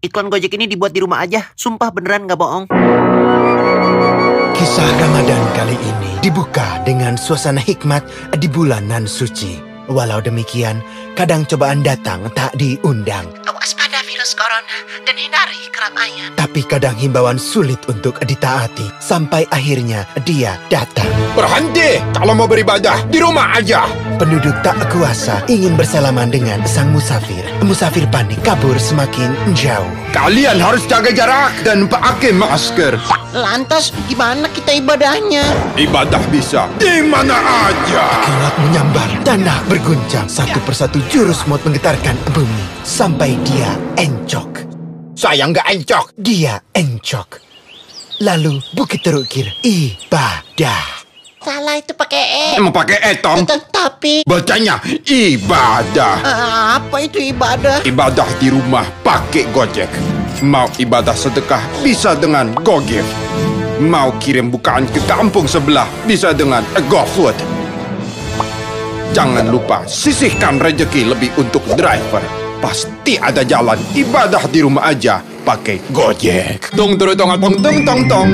Iklan Gojek ini dibuat di rumah aja. Sumpah beneran nggak bohong. Kisah Ramadan kali ini dibuka dengan suasana hikmat di bulanan suci. Walau demikian, kadang cobaan datang tak diundang. Waspada virus corona dan hindari keramaian. Tapi kadang himbauan sulit untuk ditaati. Sampai akhirnya dia datang. Berhenti! Kalau mau beribadah, di rumah aja. Penduduk tak kuasa ingin bersalaman dengan sang musafir. Musafir panik kabur semakin jauh. Kalian harus jaga jarak dan pakai masker. Lantas gimana kita ibadahnya? Ibadah bisa di mana aja. Kilat menyambar, tanah berguncang. Satu persatu jurus maut menggetarkan bumi. Sampai dia encok. Saya nggak encok. Dia encok. Lalu Bukit Terukir ibadah. Salah itu pakai e. Mau pakai etong? Tapi Bacanya ibadah. ah, apa itu ibadah? Ibadah di rumah pakai Gojek. Mau ibadah sedekah bisa dengan GoGift. Mau kirim bukaan ke kampung sebelah bisa dengan GoFood. Jangan lupa sisihkan rejeki lebih untuk driver. Pasti ada jalan ibadah di rumah aja pakai Gojek. Tung turu tong tong tong tong tong.